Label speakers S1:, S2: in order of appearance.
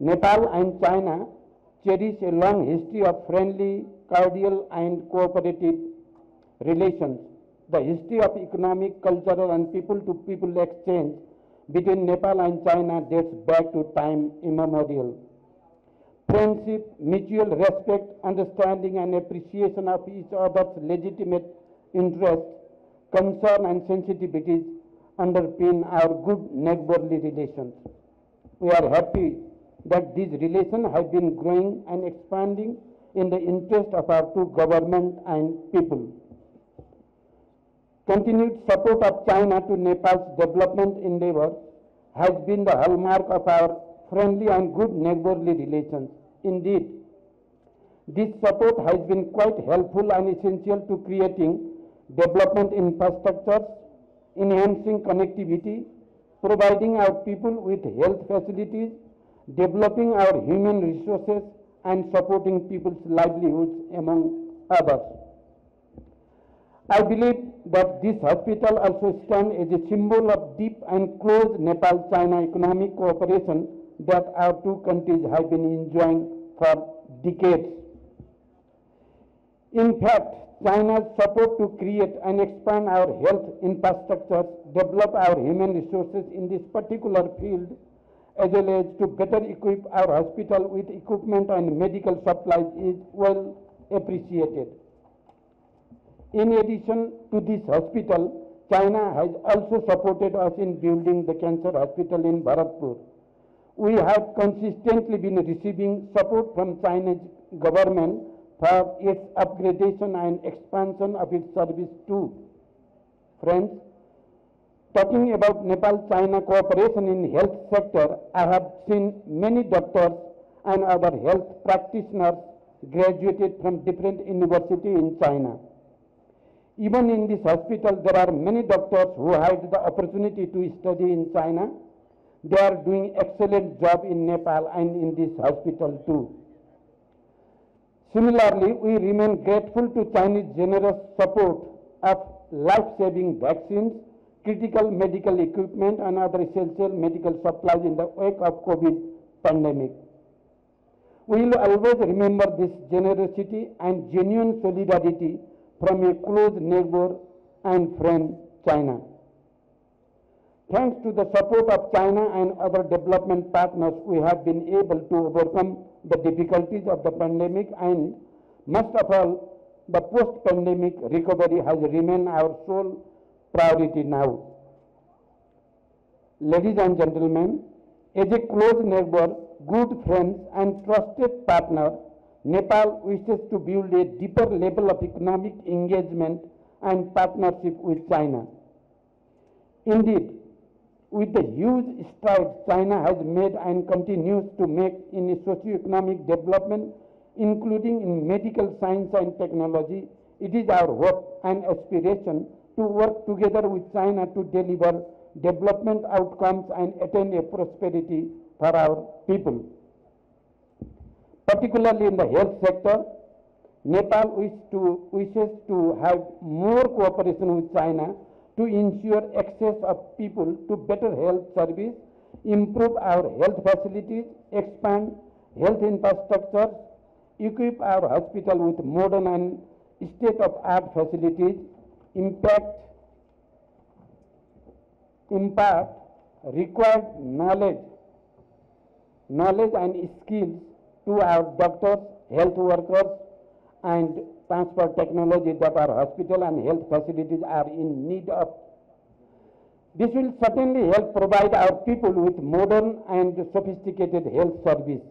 S1: Nepal and China cherish a long history of friendly, cordial, and cooperative relations. The history of economic, cultural, and people to people exchange between Nepal and China dates back to time immemorial. Friendship, mutual respect, understanding, and appreciation of each other's legitimate interests, concern, and sensitivities underpin our good neighborly relations. We are happy that these relations have been growing and expanding in the interest of our two government and people. Continued support of China to Nepal's development endeavor has been the hallmark of our friendly and good neighborly relations. Indeed, this support has been quite helpful and essential to creating development infrastructures, enhancing connectivity, providing our people with health facilities, developing our human resources, and supporting people's livelihoods, among others. I believe that this hospital also stands as a symbol of deep and close Nepal-China economic cooperation that our two countries have been enjoying for decades. In fact, China's support to create and expand our health infrastructures, develop our human resources in this particular field, as well as to better equip our hospital with equipment and medical supplies is well appreciated. In addition to this hospital, China has also supported us in building the cancer hospital in Bharatpur. We have consistently been receiving support from Chinese government for its upgradation and expansion of its service too. Friends, talking about Nepal-China cooperation in health sector, I have seen many doctors and other health practitioners graduated from different universities in China. Even in this hospital, there are many doctors who had the opportunity to study in China. They are doing excellent job in Nepal and in this hospital too. Similarly, we remain grateful to Chinese generous support of life-saving vaccines, critical medical equipment and other essential medical supplies in the wake of COVID pandemic. We will always remember this generosity and genuine solidarity from a close neighbor and friend, China. Thanks to the support of China and other development partners, we have been able to overcome the difficulties of the pandemic and most of all, the post-pandemic recovery has remained our sole priority now. Ladies and gentlemen, as a close neighbor, good friends and trusted partner, Nepal wishes to build a deeper level of economic engagement and partnership with China. Indeed, with the huge strides China has made and continues to make in socio-economic development, including in medical science and technology, it is our hope and aspiration to work together with China to deliver development outcomes and attain a prosperity for our people. Particularly in the health sector, Nepal wish to, wishes to have more cooperation with China to ensure access of people to better health service, improve our health facilities, expand health infrastructure, equip our hospital with modern and state-of-art facilities, impact, impart required knowledge, knowledge and skills to our doctors, health workers, and transfer technology that our hospital and health facilities are in need of. This will certainly help provide our people with modern and sophisticated health service.